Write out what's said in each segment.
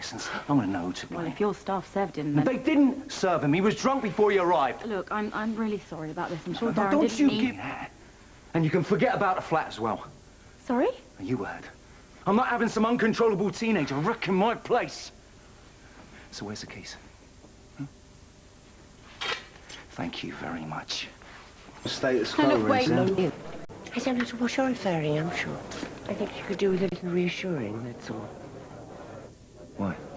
license. I'm going to know who to blame. Well, if your staff served him, But then... they didn't serve him. He was drunk before he arrived. Look, I'm, I'm really sorry about this. I'm sure Now, Darren don't didn't you mean... give that. And you can forget about the flat as well. Sorry? You heard. I'm not having some uncontrollable teenager wrecking my place. So where's the keys? Hmm? Thank you very much. Status No, look, wait. Rinse, I don't know to what you're referring, I'm sure. I think she could do with a little reassuring, that's all.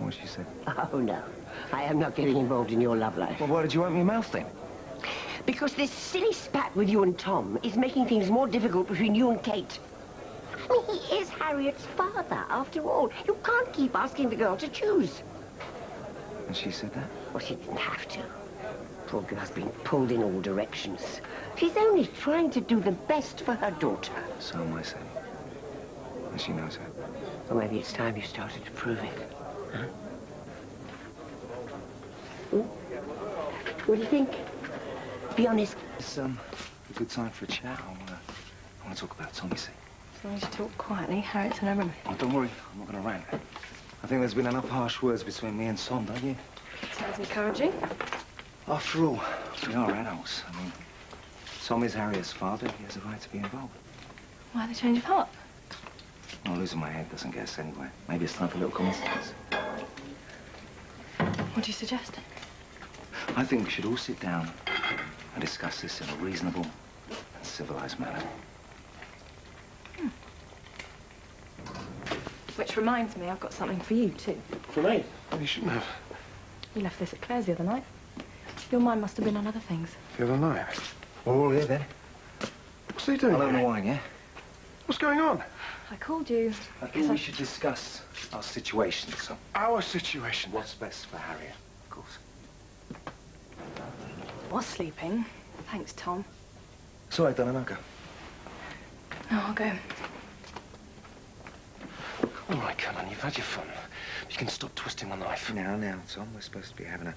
What she said? Oh, no. I am not getting involved in your love life. Well, why did you open your mouth then? Because this silly spat with you and Tom is making things more difficult between you and Kate. I mean, he is Harriet's father, after all. You can't keep asking the girl to choose. And she said that? Well, she didn't have to. Poor girl's been pulled in all directions. She's only trying to do the best for her daughter. So am I saying. And she knows that. Well, maybe it's time you started to prove it. What do you think? Be honest. It's um, a good time for a chat. I want to I wanna talk about Tommy, see. As long as you talk quietly, Harriet's in her room. Oh, don't worry. I'm not going to rant. I think there's been enough harsh words between me and Tom, don't you? Sounds encouraging. After all, we are adults. I mean, Tom is Harriet's father. He has a right to be involved. Why the change of heart? Well, losing my head doesn't get us anywhere. Maybe it's time for a little common sense. What do you suggest? I think we should all sit down and discuss this in a reasonable and civilized manner. Hmm. Which reminds me, I've got something for you, too. For me? Oh, you shouldn't have. You left this at Claire's the other night. Your mind must have been on other things. The other night. We're all here then. What's he doing? I'll open the wine, yeah? What's going on? I called you I because think I... we should discuss our situation, so Our situation. what's best for Harriet, of course. was sleeping. Thanks, Tom. Sorry, Donna, I'll go. No, I'll go. All right, come on, you've had your fun. You can stop twisting my knife. Now, now, Tom, we're supposed to be having a,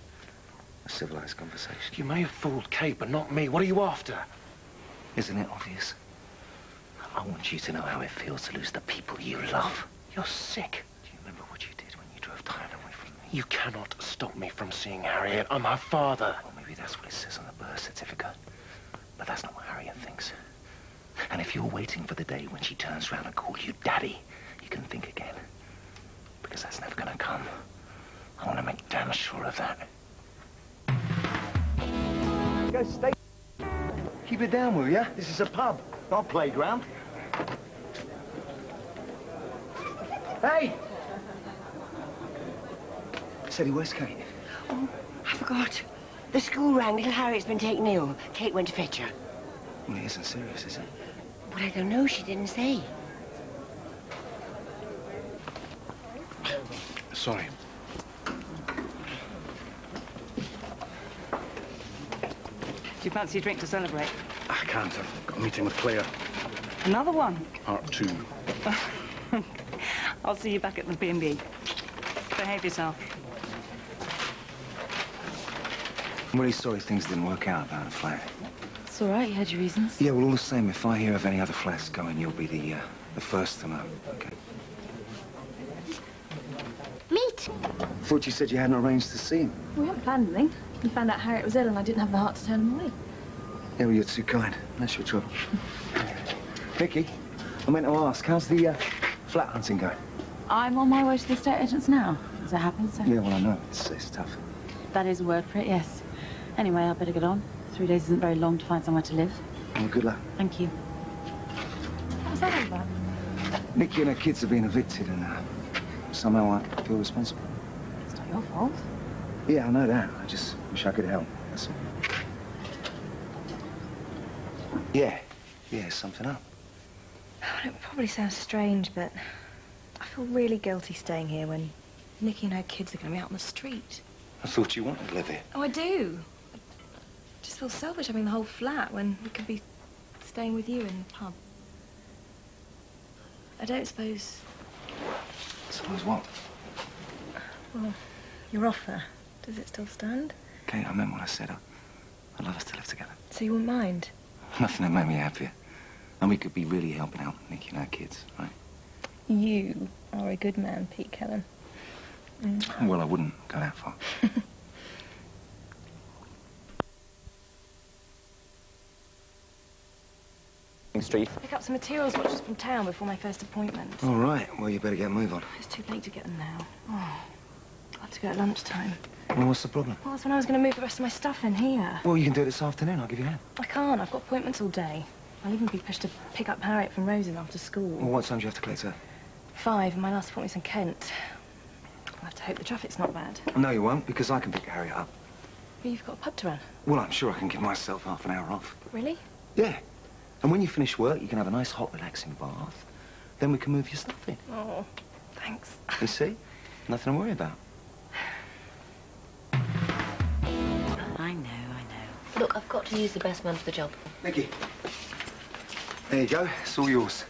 a civilized conversation. You may have fooled Kate, but not me. What are you after? Isn't it obvious? I want you to know how it feels to lose the people you love. You're sick. Do you remember what you did when you drove Diane away from me? You cannot stop me from seeing Harriet. I'm her father. Well, maybe that's what it says on the birth certificate. But that's not what Harriet thinks. And if you're waiting for the day when she turns around and calls you daddy, you can think again. Because that's never gonna come. I want to make damn sure of that. Go stay. Keep it down, will ya? This is a pub, not a playground. Hey! Sadie, where's Kate? Oh, I forgot. The school rang. Little Harriet's been taken ill. Kate went to fetch her. Well, it isn't serious, is it? But I don't know. She didn't say. Sorry. Do you fancy a drink to celebrate? I can't. I've got a meeting with Claire. Another one? Part two. I'll see you back at the B&B. Behave yourself. I'm really sorry things didn't work out about the flat. It's all right. You had your reasons. Yeah, well, all the same, if I hear of any other flats going, you'll be the, uh, the first to know, okay? Meet. Thought you said you hadn't arranged to see him. We hadn't planned anything. You found out Harriet was ill and I didn't have the heart to turn him away. Yeah, well, you're too kind. That's your trouble. Vicky, I meant to ask, how's the, uh, flat hunting going? I'm on my way to the estate agents now, as it happens, so... Yeah, well, I know. It's, it's tough. That is a word for it, yes. Anyway, I better get on. Three days isn't very long to find somewhere to live. Well, good luck. Thank you. What was that all about? Nikki and her kids have been evicted, and uh, somehow I feel responsible. It's not your fault. Yeah, I know that. I just wish I could help. That's all. Yeah. Yeah, something up. It probably sounds strange, but I feel really guilty staying here when Nikki and her kids are going to be out on the street. I thought you wanted to live here. Oh, I do. I just feel selfish having the whole flat when we could be staying with you in the pub. I don't suppose... Suppose what? Well, your offer, does it still stand? Kate, I meant what I said. I, I'd love us to live together. So you wouldn't mind? Nothing that made me happier. And we could be really helping out Nikki and our kids, right? You are a good man, Pete Callan. Mm. Well, I wouldn't go that far. Street. Pick up some materials watches from town before my first appointment. All right. Well, you better get a move on. It's too late to get them now. Oh, I'll have to go at lunchtime. Well, what's the problem? Well, that's when I was going to move the rest of my stuff in here. Well, you can do it this afternoon. I'll give you a hand. I can't. I've got appointments all day. I'll even be pushed to pick up Harriet from Rosen after school. Well, what time do you have to collect her? Five, and my last appointment's in Kent. I'll have to hope the traffic's not bad. No, you won't, because I can pick Harriet up. But you've got a pub to run. Well, I'm sure I can give myself half an hour off. Really? Yeah. And when you finish work, you can have a nice, hot, relaxing bath. Then we can move your stuff in. Oh, thanks. You see? Nothing to worry about. I know, I know. Look, I've got to use the best man for the job. Nicky. There you go. It's all yours.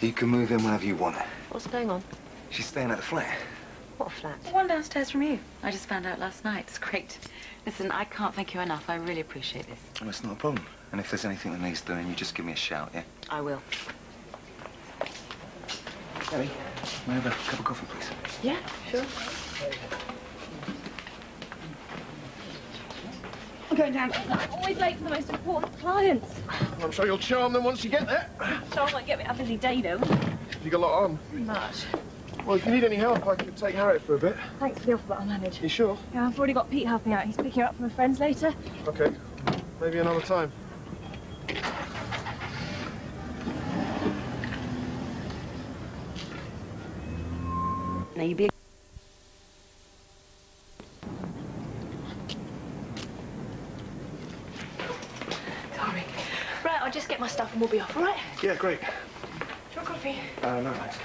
You can move in whenever you want. What's going on? She's staying at the flat. What flat? The one downstairs from you. I just found out last night. It's great. Listen, I can't thank you enough. I really appreciate this. Well, it's not a problem. And if there's anything that needs doing, you just give me a shout, yeah? I will. Ellie, may I have a cup of coffee, please? Yeah, sure. I'm going down. I'm always late for the most important clients. I'm sure you'll charm them once you get there. Sean might get me a busy day, though. You got a lot on. Much. Well, if you need any help, I could take Harriet for a bit. Thanks for the offer, but I'll manage. You sure? Yeah, I've already got Pete helping out. He's picking her up from her friends later. Okay. Maybe another time. Now, you be Sorry. Right, I'll just get my stuff and we'll be off, all right? Yeah, great. Do you want coffee? Uh, no, thanks.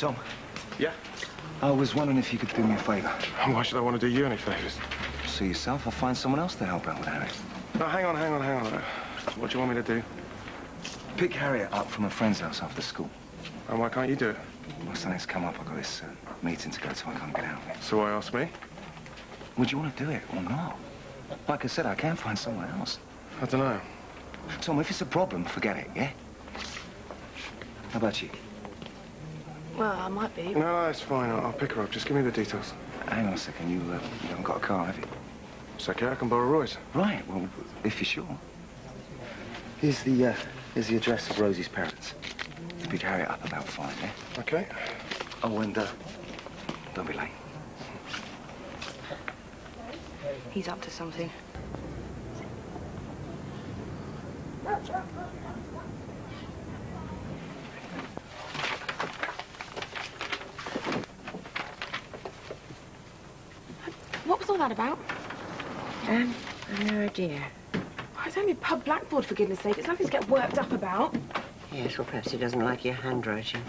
Tom, Yeah? I was wondering if you could do me a favour. Why should I want to do you any favours? See yourself, I'll find someone else to help out with Harriet. No, hang on, hang on, hang on. What do you want me to do? Pick Harriet up from a friend's house after school. And why can't you do it? Well, something's come up. I've got this uh, meeting to go to. I can't get out of it. So why ask me? Would you want to do it or not? Like I said, I can find someone else. I don't know. Tom, if it's a problem, forget it, yeah? How about you? Well, I might be. No, no, it's fine. I'll, I'll pick her up. Just give me the details. Hang on a second. You, uh, you haven't got a car, have you? It's okay. I can borrow Roy's. Right. Well, if you're sure. Here's the, uh, here's the address of Rosie's parents. You pick Harriet up about five, yeah? Okay. Oh, and, uh, don't be late. He's up to something. All that about? Um, I've no idea. Oh, it's only pub blackboard, for goodness sake. It's nothing to get worked up about. Yes, well, perhaps he doesn't like your handwriting.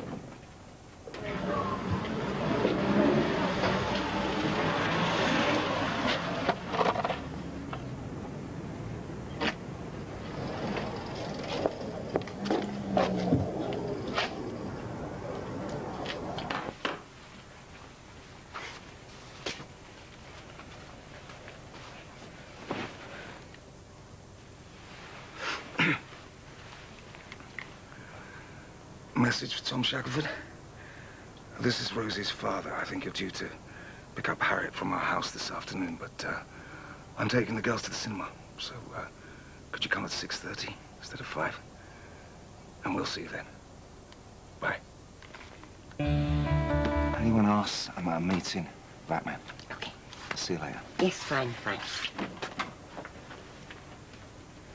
Message for Tom Shackelford. This is Rosie's father. I think you're due to pick up Harriet from our house this afternoon, but uh, I'm taking the girls to the cinema. So uh, could you come at 6.30 instead of 5? And we'll see you then. Bye. Anyone else? I'm at a meeting. Batman. Okay. See you later. Yes, fine, fine.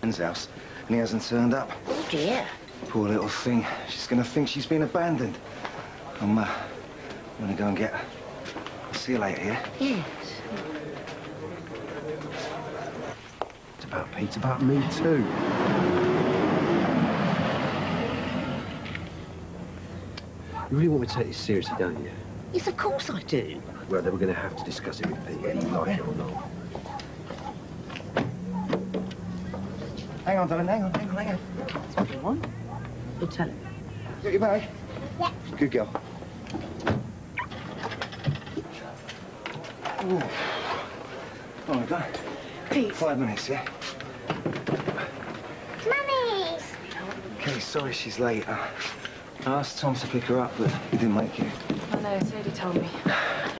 Ben's house, and he hasn't turned up. Oh, dear. Poor little thing. She's gonna think she's been abandoned. I'm, uh, gonna go and get her. I'll see you later, yeah? Yes. It's about Pete, it's about me too. You really want me to take this seriously, don't you? Yes, of course I do. Well, then we're going to have to discuss it with Pete, whether you like it or not. Hang on, darling, hang on, hang on, hang on. What do you want? You tell him. Got your bag? Yeah. Good girl. Ooh. Oh, my God. Pete. Five minutes, yeah? Mummy! Okay, sorry she's late. Uh, I asked Tom to pick her up, but he didn't make it. I know, Sadie told me.